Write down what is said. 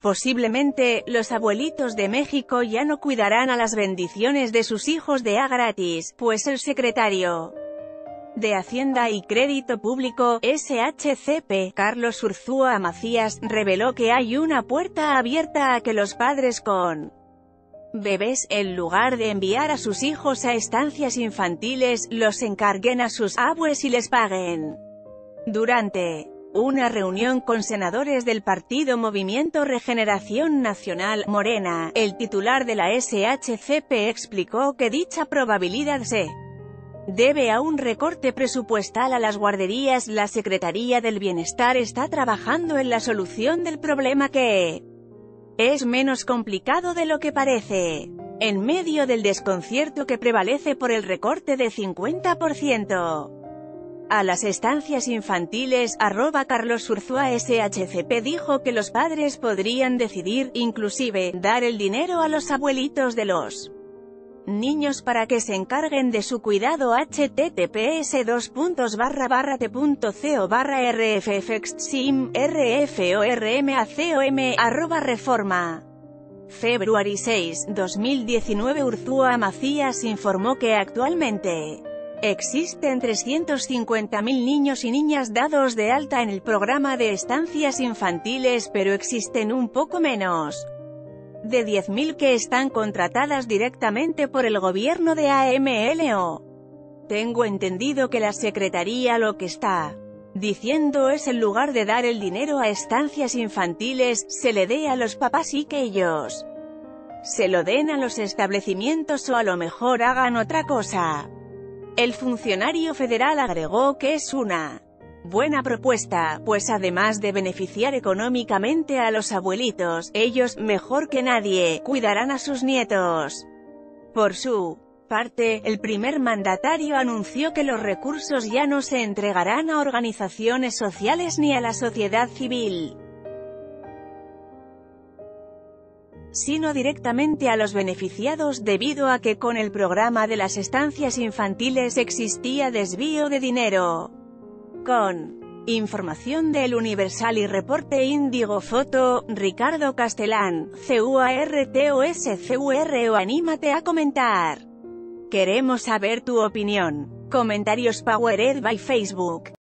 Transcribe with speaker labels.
Speaker 1: Posiblemente, los abuelitos de México ya no cuidarán a las bendiciones de sus hijos de a gratis, pues el secretario de Hacienda y Crédito Público, SHCP, Carlos Urzúa Macías, reveló que hay una puerta abierta a que los padres con bebés, en lugar de enviar a sus hijos a estancias infantiles, los encarguen a sus abues y les paguen. Durante una reunión con senadores del partido Movimiento Regeneración Nacional, Morena, el titular de la SHCP explicó que dicha probabilidad se debe a un recorte presupuestal a las guarderías. La Secretaría del Bienestar está trabajando en la solución del problema que es menos complicado de lo que parece. En medio del desconcierto que prevalece por el recorte de 50%, a las estancias infantiles, arroba Carlos Urzúa SHCP dijo que los padres podrían decidir, inclusive, dar el dinero a los abuelitos de los niños para que se encarguen de su cuidado. Https t.co barra rffxsim rformacom arroba reforma. February 6, 2019 Urzúa Macías informó que actualmente Existen 350.000 niños y niñas dados de alta en el programa de estancias infantiles pero existen un poco menos de 10.000 que están contratadas directamente por el gobierno de AMLO. Tengo entendido que la Secretaría lo que está diciendo es en lugar de dar el dinero a estancias infantiles, se le dé a los papás y que ellos se lo den a los establecimientos o a lo mejor hagan otra cosa. El funcionario federal agregó que es una buena propuesta, pues además de beneficiar económicamente a los abuelitos, ellos, mejor que nadie, cuidarán a sus nietos. Por su parte, el primer mandatario anunció que los recursos ya no se entregarán a organizaciones sociales ni a la sociedad civil. Sino directamente a los beneficiados debido a que con el programa de las estancias infantiles existía desvío de dinero. Con información del Universal y Reporte Índigo Foto, Ricardo Castellán, CUR o anímate a comentar. Queremos saber tu opinión. Comentarios Powered by Facebook.